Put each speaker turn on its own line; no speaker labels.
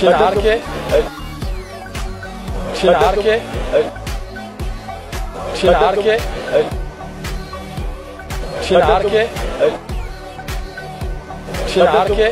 छिनार के। छिनार के। छिनार के। छिनार के। छिनार के।